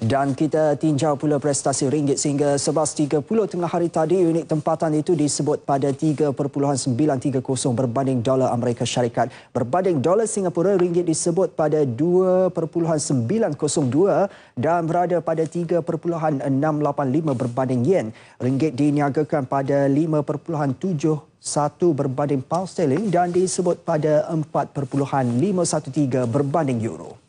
Dan kita tinjau pula prestasi ringgit sehingga 11.30 tengah hari tadi unit tempatan itu disebut pada 3.930 berbanding dolar Amerika Syarikat. Berbanding dolar Singapura, ringgit disebut pada 2.902 dan berada pada 3.685 berbanding yen. Ringgit diniagakan pada 5.7 satu berbanding pound sterling dan disebut pada 4.513 berbanding euro.